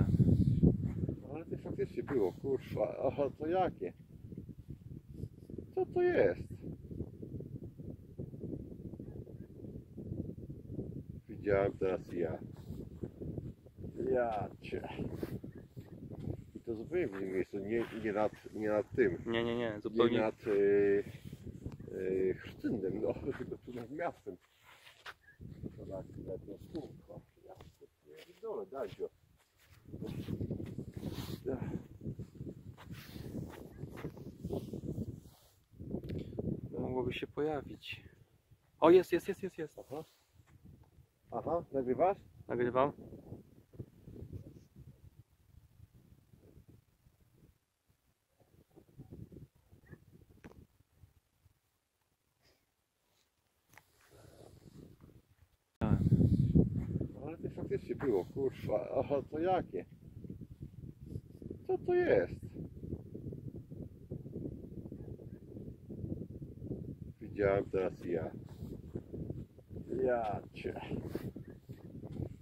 Tak. No ale to faktycznie było, kurwa, aha, to jakie? Co to jest? Widziałem teraz ja. Ja cię. I to zupełnie w innym miejscu, nie, nie, nad, nie nad tym. Nie, nie, nie, Nie zupełnie. nad y, y, no, tylko tu nad miastem. To tak, tak, no, kurwa, ja pierdolę. Mogłoby się pojawić. O, jest, jest, jest, jest, jest. Aha. Aha, nagrywasz? Nagrywam. Tak. No to faktycznie było, kurwa, aha, to jakie? Co to jest? Widziałem teraz ja. Ja cię.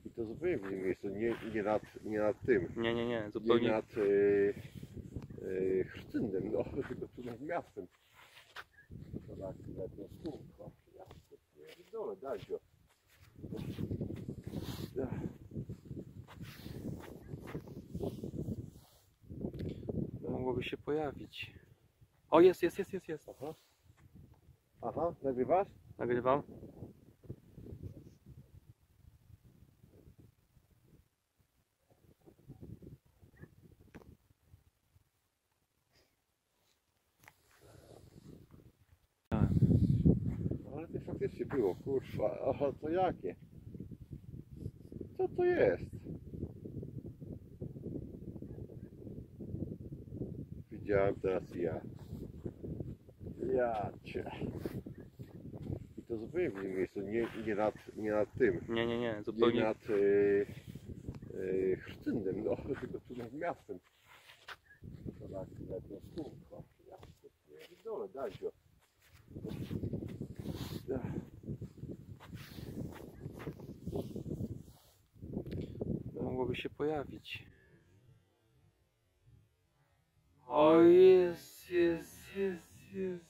I to zupełnie w innym miejscu, nie, nie, nad, nie nad tym. Nie, nie, nie, Nie zupełnie. nad y, y, Chrzcynnem, no, tylko tu nad miastem. To tak, tak, no, kurwa, ja pierdolę, Dadzio. Mogłoby się pojawić. O, jest, jest, jest, jest, jest. Aha. Aha, nagrywasz? Nagrywam. No ale to faktycznie było, kurwa, aha, to jakie? Co to jest? Widziałem teraz ja. Ja cię. I to zupełnie w innym miejscu, nie, nie, nad, nie nad tym. Nie, nie, nie, Nie zupełnie. nad y, y, Chrzcynnem, no, tylko tu nad miastem. To tak, tak, no, kurwa, ja pierdolę, Dadzio. Mogłoby się pojawić. O, jest, jest, jest, jest,